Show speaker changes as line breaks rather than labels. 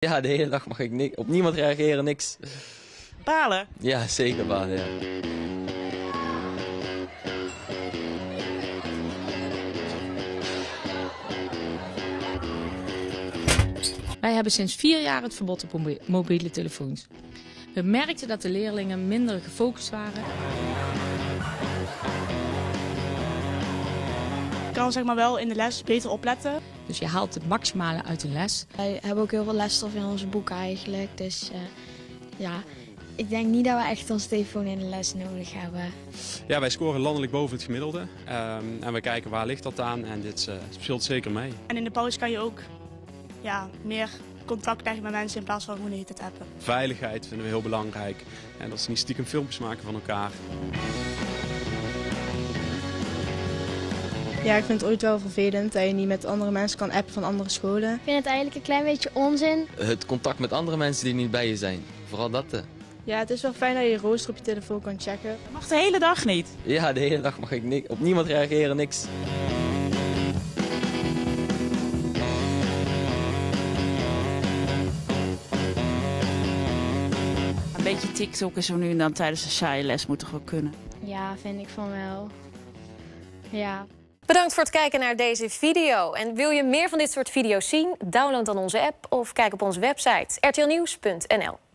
Ja, de hele dag mag ik ni- op niemand reageren, niks.
Balen.
Ja, zeker balen, ja.
Wij hebben sinds vier jaar het verbod op mobi- mobiele telefoons. We merkten dat de leerlingen minder gefocust waren.
Kan zeg maar wel in de les beter opletten.
Dus je haalt het maximale uit de les.
Wij hebben ook heel veel lesstof in onze boeken eigenlijk. Dus eh, ja, ik denk niet dat we echt onze telefoon in de les nodig hebben.
Ja, wij scoren landelijk boven het gemiddelde. Ehm, en we kijken waar ligt dat aan en dit eh, speelt zeker mee.
En in de pauze kan je ook ja, meer contact leggen met mensen in plaats van gewoon de hele tijd appen.
Veiligheid vinden we heel belangrijk. En dat ze niet stiekem filmpjes maken van elkaar.
Ja, ik vind het ooit wel vervelend dat je niet met andere mensen kan appen van andere scholen.
Ik vind het eigenlijk een klein beetje onzin.
Het contact met andere mensen die niet bij je zijn. Vooral dat.
Ja, het is wel fijn dat je je rooster op je telefoon kan checken.
Dat mag de hele dag niet.
Ja, de hele dag mag ik ni- op niemand reageren, niks.
Een beetje TikTokken zo nu en dan tijdens een saaie les moet toch wel kunnen.
Ja, vind ik van wel. Ja.
Bedankt voor het kijken naar deze video. En wil je meer van dit soort video's zien? Download dan onze app of kijk op onze website rtlnieuws.nl.